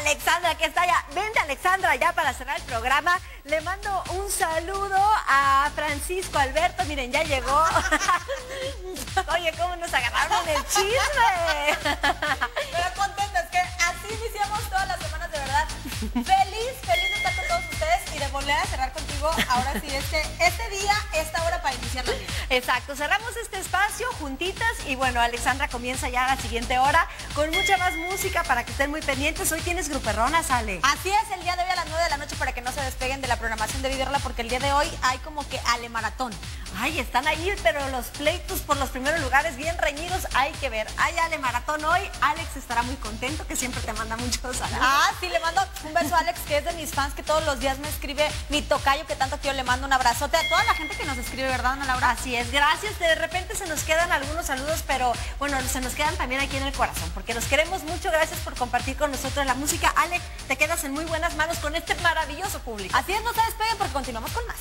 Alexandra, que está ya. Vente, Alexandra, ya para cerrar el programa. Le mando un saludo a Francisco Alberto. Miren, ya llegó. Oye, ¿cómo nos agarraron el chisme? Pero contentas, que así iniciamos todas las semanas, de verdad. Feliz, feliz de estar con todos ustedes y de volver a cerrar contigo. Ahora sí, este, este día, esta hora para iniciar la vida. Exacto, cerramos este espacio juntitas y bueno, Alexandra comienza ya a la siguiente hora con mucha más música para que estén muy pendientes. Hoy tienes gruperronas, Ale. Así es, el día de hoy a 9 de la noche para que no se despeguen de la programación de Vivirla porque el día de hoy hay como que Ale Maratón. Ay, están ahí, pero los pleitos por los primeros lugares bien reñidos, hay que ver. Hay Ale Maratón hoy, Alex estará muy contento, que siempre te manda muchos saludos. Ah, sí, le mando un beso a Alex, que es de mis fans, que todos los días me escribe mi tocayo, que tanto quiero, le mando un abrazote a toda la gente que nos escribe, ¿verdad, Ana Laura? Así es, gracias. De repente se nos quedan algunos saludos, pero bueno, se nos quedan también aquí en el corazón, porque los queremos mucho. Gracias por compartir con nosotros la música. Ale, te quedas en muy buenas manos con este maravilloso público. Así es, no se despeguen porque continuamos con más.